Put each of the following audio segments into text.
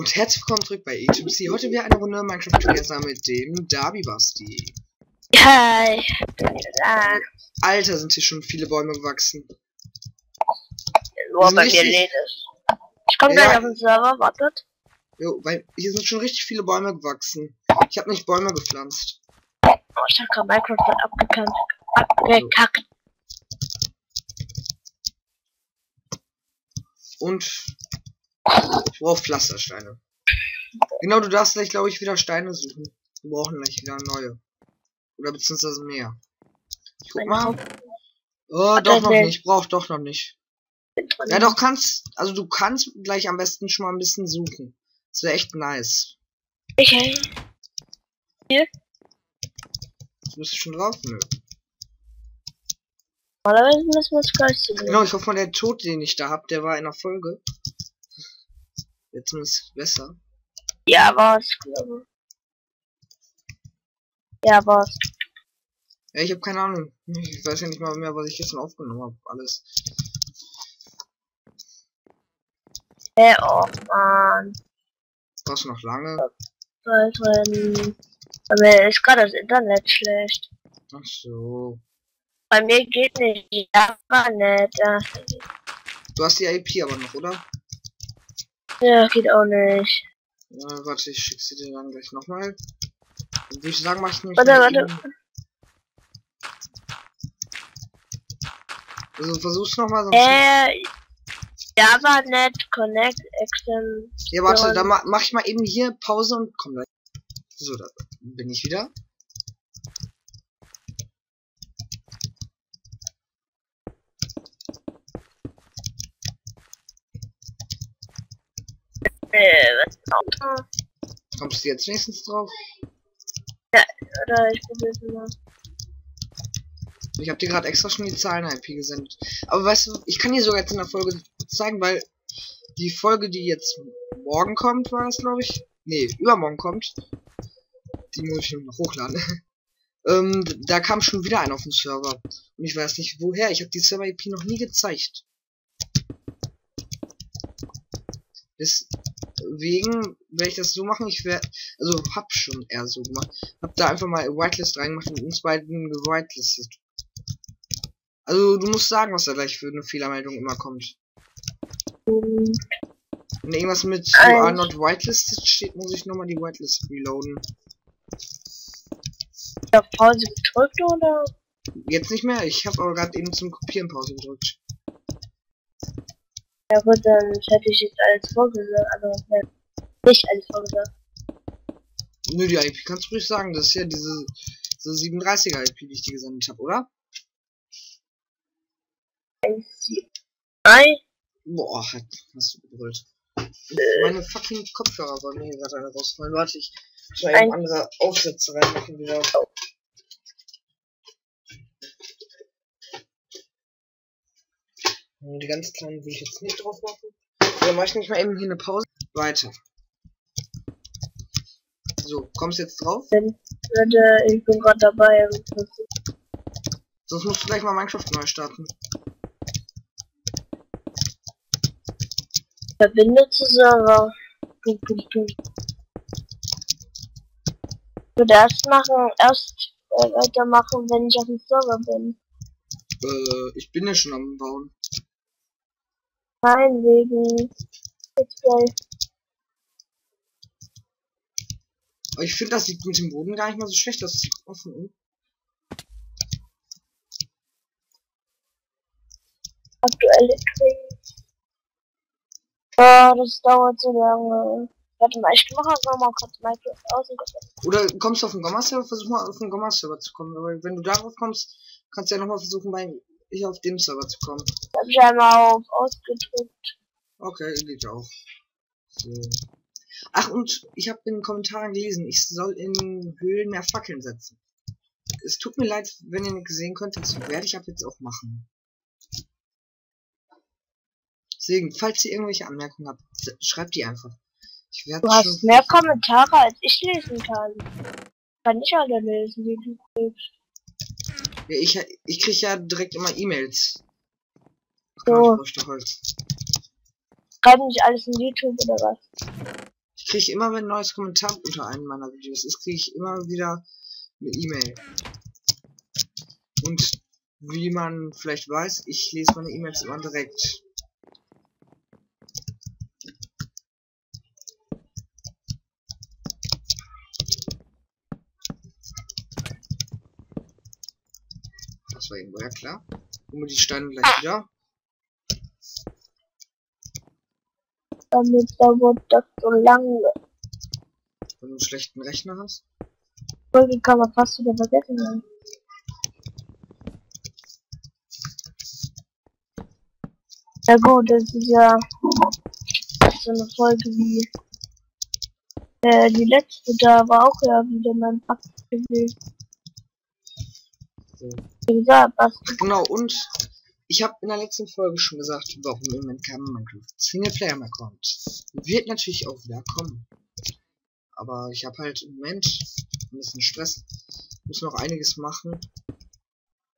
Und herzlich willkommen zurück bei E2C. Heute wieder eine Runde Minecraft Together mit dem Darby Basti. Hi. Alter, sind hier schon viele Bäume gewachsen. nur bei mir lädt es. Ich komme Ja. gleich auf den Server, wartet. Jo, weil hier sind schon richtig viele Bäume gewachsen. Ich habe nicht Bäume gepflanzt. Oh, ich hab gerade Minecraft wird abgekannt. Abgekackt. Und ich brauche Pflastersteine. Genau, du darfst gleich, glaube ich, wieder Steine suchen. Wir brauchen gleich wieder neue. Oder beziehungsweise mehr. Ich guck mal. Oh, doch noch nicht. Brauch doch noch nicht. Ja, doch kannst, also du kannst gleich am besten schon mal ein bisschen suchen. Das wäre echt nice. Okay. Du bist schon drauf? Nö. Normalerweise müssen wir es gleich sehen. Genau, ich hoffe mal, der Tod, den ich da hab, der war in der Folge. Jetzt ist besser. Ja, was, glaube ich. Ja, was. Ja, ich habe keine Ahnung. Ich weiß ja nicht mal mehr, was ich gestern aufgenommen habe. Alles. Hey, oh man. War's noch lange? Drin. Bei mir ist gerade das Internet schlecht. Ach so. Bei mir geht nicht. Aber nicht. Ja, Du hast die IP aber noch, oder? Ja, geht auch nicht. Ja, warte, ich schick sie dir dann gleich nochmal. Würde ich sagen, mach ich nämlich Warte, warte. eben- Also versuch's nochmal, sonst. Äh, JavaNet Connect Extend. ja, warte, dann ma mach ich mal eben hier Pause und komm gleich. So, da bin ich wieder. Äh, was Kommst du jetzt wenigstens drauf? Oder ich probier's mal. Ich habe dir gerade extra schon die Zahlen IP gesendet. Aber weißt du, ich kann dir sogar jetzt in der Folge zeigen, weil die Folge, die jetzt morgen kommt, war das glaube ich. Nee, übermorgen kommt. Die muss ich noch hochladen. ähm, da kam schon wieder einer auf den Server. Und ich weiß nicht woher. Ich habe die Server-IP noch nie gezeigt. Deswegen werde ich das so machen. Ich werde, also hab schon eher so gemacht. Hab da einfach mal Whitelist reingemacht und uns beiden gewitelistet. Also du musst sagen, was da gleich für eine Fehlermeldung immer kommt. Wenn irgendwas mit you Eins. are not whitelisted steht, muss ich nochmal die Whitelist reloaden. auf Pause gedrückt oder? Jetzt nicht mehr, ich habe aber gerade eben zum Kopieren Pause gedrückt. Ja gut, dann hätte ich jetzt alles vorgesagt. Also ne, nicht alles vorgesagt. Nö, die IP kannst du ruhig sagen, das ist ja diese, diese 37er IP, die ich dir gesendet habe, oder? Drei. Boah, hat, hast du gebrüllt. Meine fucking Kopfhörer wollen mir gerade eine rausfallen. Warte, ich Ein- andere Aufsätze reinmachen wieder. Die ganz kleinen will ich jetzt nicht drauf machen. Dann mache ich nicht mal eben hier eine Pause. Weiter. So, kommst du jetzt drauf? Ich bin gerade dabei. Sonst musst du gleich mal Minecraft neu starten. Verbinde zu Server. Punkt, Punkt, Punkt. Ich würde erst machen, erst äh, weitermachen, wenn ich auf dem Server bin. Äh, ich bin ja schon am Bauen. Nein, wegen Let's Play. Aber ich finde, das sieht mit dem Boden gar nicht mal so schlecht aus. Das sieht offen aktuelle Krieg. Oh, das dauert so lange. Warte mal, ich mache einfach mal kurz Minecraft aus. Oder kommst du auf den Gomma-Server? Versuch mal auf den Gomma-Server zu kommen. Aber wenn du darauf kommst, kannst du ja nochmal versuchen, bei ich auf dem Server zu kommen. Hab ich einmal auf ausgedrückt. Okay, geht auch. So. Ach, und ich habe in den Kommentaren gelesen, ich soll in Höhlen mehr Fackeln setzen. Es tut mir leid, wenn ihr nicht gesehen könnt, das werde ich ab jetzt auch machen. Deswegen, falls ihr irgendwelche Anmerkungen habt, schreibt die einfach. Ich werde Du hast mehr Kommentare, als ich lesen kann. Kann ich alle lesen, die du kriegst. Ich, ich krieg ja direkt immer E-Mails. So. Ich. Schreiben nicht alles in YouTube oder was? kriege immer, wenn ein neues Kommentar unter einem meiner Videos ist, kriege ich immer wieder eine E-Mail. Und wie man vielleicht weiß, ich lese meine E-Mails immer direkt. War irgendwo ja klar. Holen wir die Steine gleich wieder. Damit dauert das so lange. Wenn du einen schlechten Rechner hast. Folge kann man fast wieder vergessen. Ne? Ja gut, das ist ja so eine Folge wie äh, die letzte, da war auch ja wieder mein Pack gewesen. So. Wie gesagt, was Ach, genau, und ich habe in der letzten Folge schon gesagt, warum im Moment kein Minecraft Singleplayer mehr kommt. Wird natürlich auch wieder kommen. Aber ich habe halt im Moment ein bisschen Stress. Muss noch einiges machen.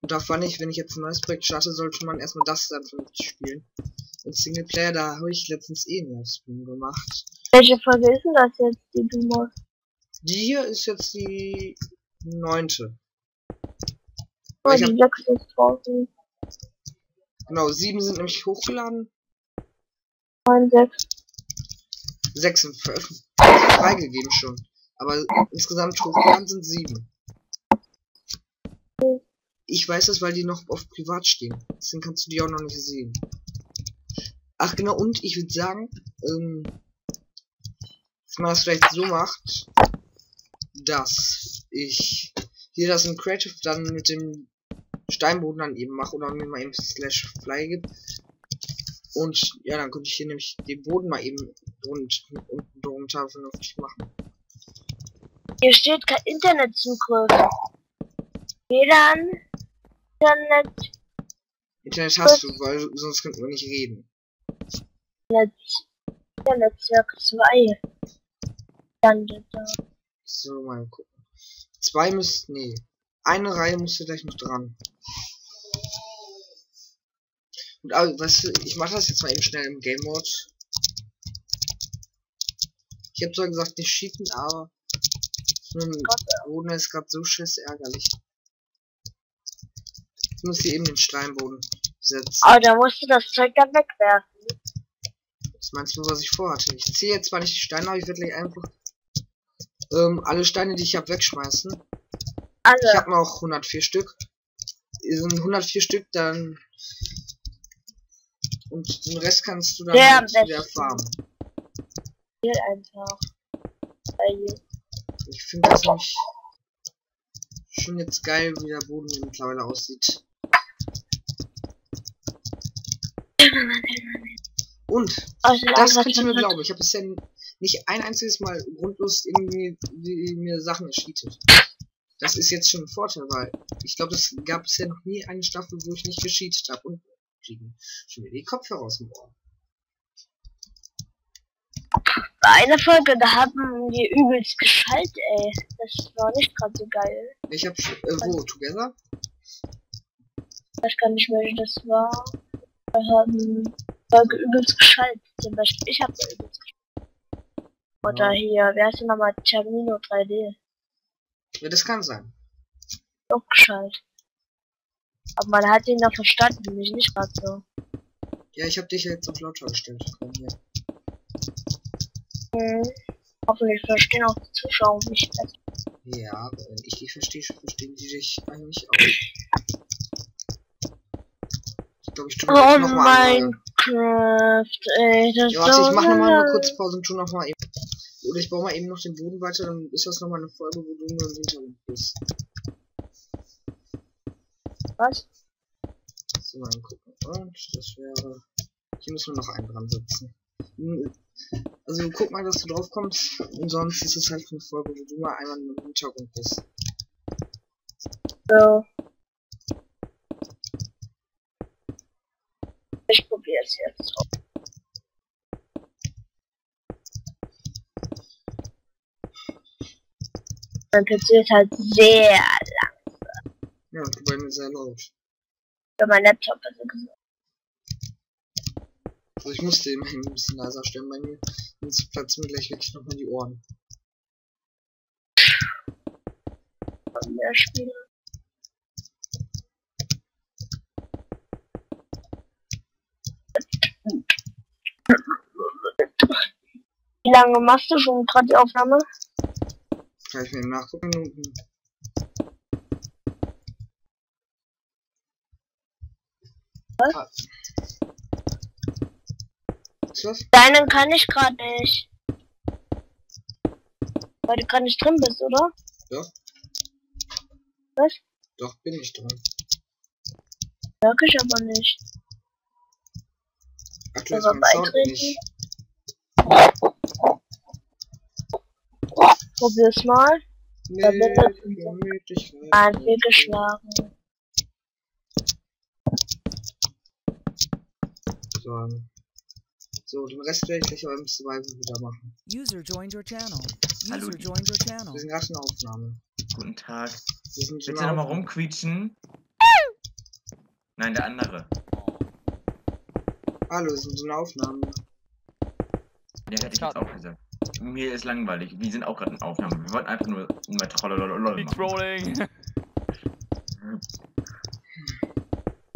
Und da fand ich, wenn ich jetzt ein neues Projekt starte, sollte man erstmal das dann vernünftig spielen. Und Singleplayer, da habe ich letztens eh einen Livestream gemacht. welche Folge ist denn das jetzt, die du machst? Die hier ist jetzt die neunte. Oh, Ich die hab, draußen. genau, sieben sind nämlich hochgeladen. 9, 6. Sechs sind freigegeben schon. Aber insgesamt hochgeladen sind sieben. Ich weiß das, weil die noch auf privat stehen. Deswegen kannst du die auch noch nicht sehen. Ach genau, und ich würde sagen, ähm, dass man das vielleicht so macht, dass ich hier das in Creative dann mit dem Steinboden dann eben mache oder mir mal eben slash fly gibt. Und ja, dann könnte ich hier nämlich den Boden mal eben rund unten drunter vernünftig machen. Hier steht kein Internetzugriff. WLAN, Internet, Internet hast du, weil sonst könnten wir nicht reden. Netz, Internetwerk 2. Landet da. So, mal gucken. Zwei müssten, nee. Eine Reihe musste gleich noch dran. Und aber, weißt du, ich mache das jetzt mal eben schnell im Game Mode. Ich habe zwar gesagt, nicht cheaten, aber dem Boden ist gerade so scheiß ärgerlich. Ich muss hier eben den Steinboden setzen. Aber da musst du das Zeug dann wegwerfen. Was meinst du, was ich vorhatte? Ich ziehe jetzt zwar nicht die Steine, aber ich werde gleich einfach ähm, alle Steine, die ich habe, wegschmeißen. Ich Alle. habe noch 104 Stück. Sind 104 Stück dann. Und den Rest kannst du dann Der halt wieder farmen. Hier einfach. Ich finde das nämlich schon jetzt geil, wie der Boden mittlerweile aussieht. Und Also das könnt ihr mir glauben. Ich habe bisher nicht ein einziges Mal grundlos irgendwie wie mir Sachen erscheatet. Das ist jetzt schon ein Vorteil, weil ich glaube, es gab bisher noch nie eine Staffel, wo ich nicht gescheatet habe und kriegen schon wieder die Kopfhörer aus dem Ohr. Bei einer Folge, da haben die übelst geschallt, ey. Das war nicht gerade so geil. Ich habe äh, wo Together? Ich weiß gar nicht wie das war. Wir haben Folge übelst geschallt. Zum Beispiel, ich habe übelst geschallt. Oder hier, wer heißt denn nochmal? Termino 3D. Ja, das kann sein. Auch geschallt. Aber man hat ihn noch verstanden, mich nicht gerade so. Ja, ich habe dich jetzt auf lauter gestellt. Komm hier. Hm. Hoffentlich verstehen auch die Zuschauer mich besser. Ja, wenn ich dich verstehe, verstehen die dich eigentlich auch. Ich glaube, ich tue Oh noch mal. Minecraft, ey, das Ja, ist warte, so ich mach noch mal eine kurze Pause und tu noch mal eben. Oder ich baue mal eben noch den Boden weiter, dann ist das noch mal eine Folge, wo du nur im Hintergrund bist. Was? So, mal gucken. Und das wäre. Hier müssen wir noch einen dran setzen. Hm, Also guck mal, dass du drauf kommst. Und sonst ist es halt eine Folge, wo du mal einmal im Hintergrund bist. So. Ich probiere es jetzt. Mein PC ist halt sehr lang. Ja, bei mir sehr laut. Für mein Laptop besser gesagt. Also ich musste immerhin ein bisschen leiser stellen bei mir. Sonst platzen mir gleich wirklich nochmal die Ohren. Mehr Spiele. Wie lange machst du schon gerade die Aufnahme? Kann ich mir eben nachgucken. Minuten. Was? Ist was? Deinen kann ich gerade nicht. Weil du gerade nicht drin bist, oder? Doch. Was? Doch, bin ich dran. Sag ich aber nicht. Aktuell ist Aber mein Sound nicht. Probier's mal. Nee, das- Gemütlichkeit. Ein fehlgeschlagen. So. so, den Rest werde ich gleich im Survival wieder machen. User joined your channel. Hallo. User joined your channel. Wir sind gerade in der Aufnahme. Guten Tag. Wir sind in Willst du nochmal rumquietschen? Nein, der andere. Hallo, wir sind in der Aufnahme. Der hätte ich jetzt auch gesagt. Mir ist langweilig. Wir sind auch gerade in Aufnahme. Wir wollten einfach nur mal Trollololol machen. Trolling.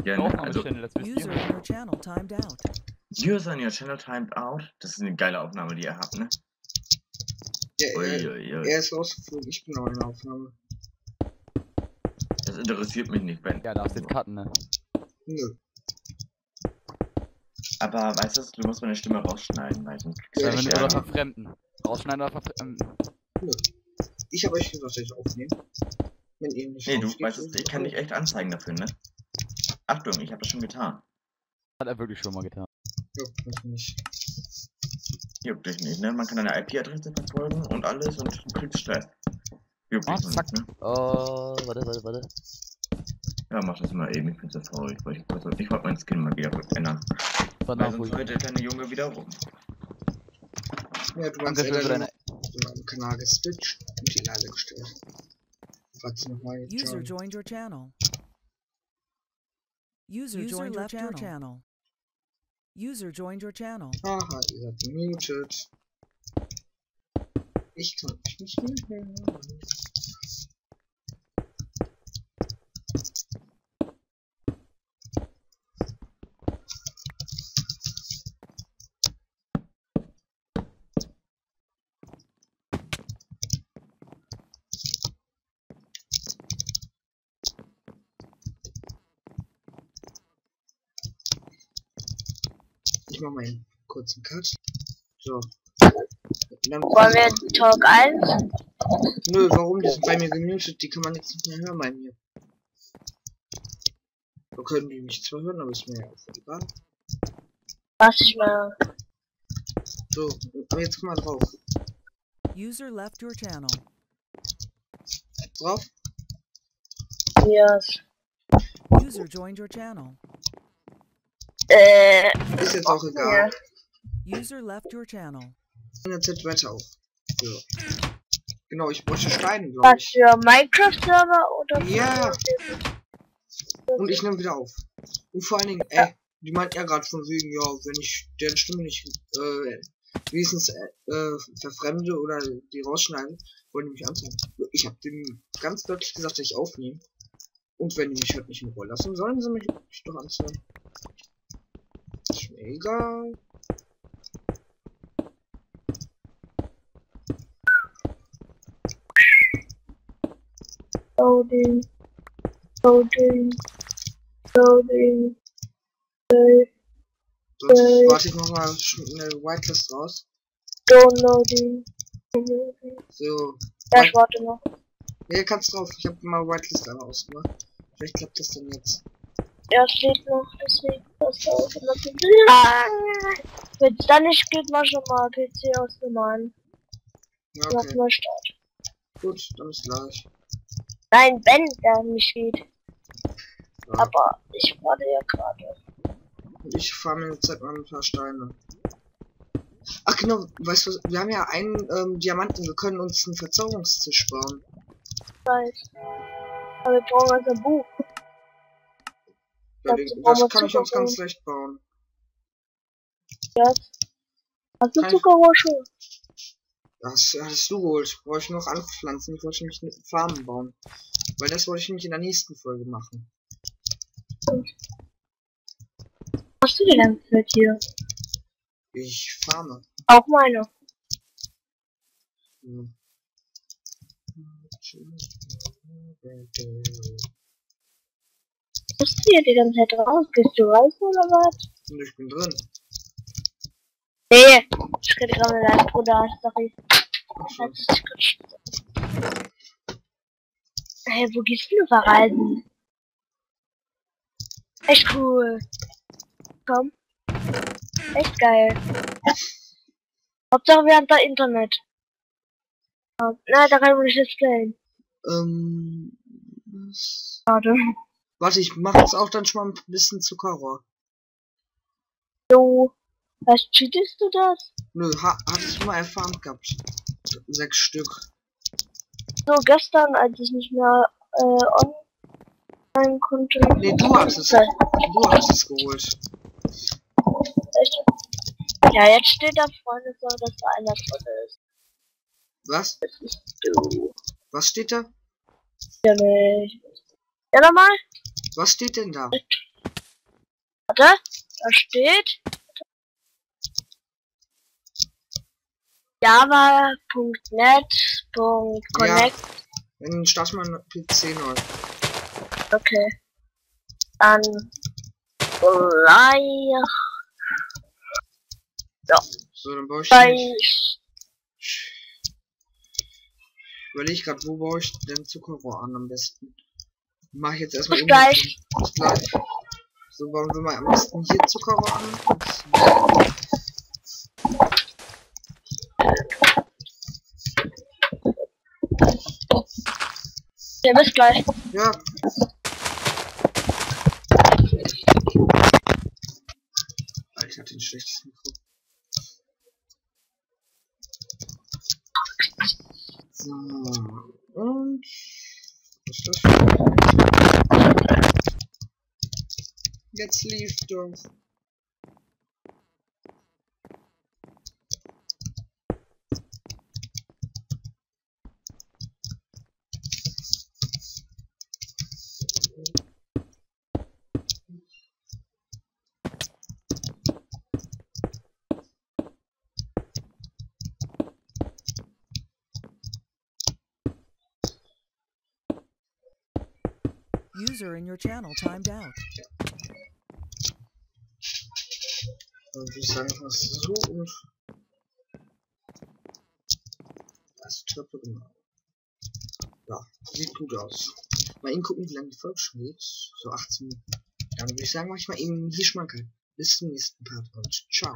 Ja, ne, also, das User in your channel timed out. User in your channel timed out. Das ist eine geile Aufnahme, die ihr habt, ne? Ja, er, er ist rausgeflogen, ich bin auch in der Aufnahme. Das interessiert mich nicht, Ben. Ja, darfst jetzt cutten, ne? Nö. Aber weißt du, du musst meine Stimme rausschneiden, weil sonst kriegst Ja, ja, oder verfremden. Rausschneiden oder verfremden. Nö. Ich habe euch gesagt, dass ich aufnehme. Wenn ihr nicht Nee, du weißt es, ich kann dich echt anzeigen dafür, ne? Achtung, ich habe das schon getan. Hat er wirklich schon mal getan. Ja, noch nicht. Juckt dich nicht, ne? Man kann deine IP-Adresse verfolgen und alles und du kriegst Stress. Juckt Ah, dich zack. nicht, ne? Oh, warte, warte, warte. Ja, mach das mal eben, ich bin so faul. Ich wollte ich, ich wollte meinen Skin mal wieder ändern. War Weil sonst ruhig. heult der kleine Junge wieder rum. Ja, du Danke hast für ja deine. meinem Kanal geswitcht und die leise gestellt. Warte nochmal. User John. joined your channel. User, joined left your channel. User joined your channel. Aha, ihr seid gemutet. Ich kann euch nicht mehr hören. Mal einen kurzen Cut. So. Dann Wollen wir Talk 1? Nö, warum? Die sind bei mir gemutet, die kann man jetzt nicht mehr hören bei mir. Da können die mich zwar hören, aber ist mir ja auch egal. Was ich mal. So, aber jetzt komm mal drauf. User left your channel. Drauf? Yes. User joined your channel. Äh, Ist jetzt auch ja. egal. User left your channel. Und jetzt hört weiter auf. So. Genau, ich bräuchte Steine, glaube Was ich. für Minecraft-Server oder Ja. Und ich nehme wieder auf. Und vor allen Dingen, ey, die meint ja gerade von wegen, ja, wenn ich deren Stimme nicht, äh, wenigstens, äh, verfremde oder die rausschneide, wollen die mich anzeigen. Ich habe denen ganz deutlich gesagt, dass ich aufnehme. Und wenn die mich halt nicht in Ruhe lassen, sollen sie mich doch anzeigen. Egal. Loading. Loading. Loading. Sonst Äh. warte ich nochmal eine Whitelist raus. Downloading. So. Ja, ich warte noch. Nee, kannst drauf. Ich habe mal Whitelist einmal ausgemacht. Vielleicht klappt das dann jetzt. Es steht noch, deswegen das dauert immer so lange. Wenn es dann nicht geht, mach schon mal PC aus dem an. Ja, Mach okay. mal Start. Gut, dann ist gleich. Nein, wenn der nicht geht. Ja. Aber ich warte ja gerade. Ich fahre mir jetzt halt mal ein paar Steine. Ach genau, weißt du, wir haben ja einen ähm, Diamanten, wir können uns einen Verzauberungstisch bauen. Weiß. Aber wir brauchen also ein Buch. Ja, das kann ich uns ganz leicht bauen. Jetzt. Hast du Kein- Zuckerrohr schon? Das hattest du geholt. Wollte ich noch anpflanzen. Ich wollte nämlich eine Farm bauen. Weil das wollte ich nämlich in der nächsten Folge machen. Was hast du die ganze Zeit hier? Ich farme. Auch meine. Hm. Bist du hier die ganze Zeit raus? Gehst du raus oder was? Ich bin drin. Nee, ich rede gerade deinem Bruder, sorry. Hey, wo gehst du verreisen? Echt cool. Komm. Echt geil. Hauptsache wir haben da Internet. Na, da kann man nicht displayen. Ähm. was? Schade. Warte, ich mache jetzt auch dann schon mal ein bisschen Zuckerrohr. So. Was cheatest du das? Nö, ha hattest du mal erfahren gehabt. Sechs Stück. So, gestern, als ich nicht mehr äh, online konnte. Nee, du hast es. Du hast es geholt. Echt? Ja, jetzt steht da vorne so, dass da einer drin ist. Was? Das ist du. Was steht da? Ja, nicht. Ja, nochmal. Was steht denn da? Warte. Da steht. Java.net.connect. Dann start mal PC neu. Okay. Dann gleich So, dann baue ich. bei Ich überlege gerade, wo baue ich denn Zuckerrohr an am besten? Mache ich jetzt erstmal Bis gleich. Bis gleich. So bauen wir mal am besten hier Zuckerrohr an. ja, bis gleich. Ja. Alter, ich hatte ein schlechtes Mikro. So. Und. Was ist das? Jetzt lief doch. User in your channel timed out. Dann ich sagen, was so und. Das Treppe genau. Ja, sieht gut aus. Mal eben gucken, wie lange die Folge schon geht. So 18 Minuten. Dann würde ich sagen, mach ich mal eben hier Schmankerl. Bis zum nächsten Part und ciao.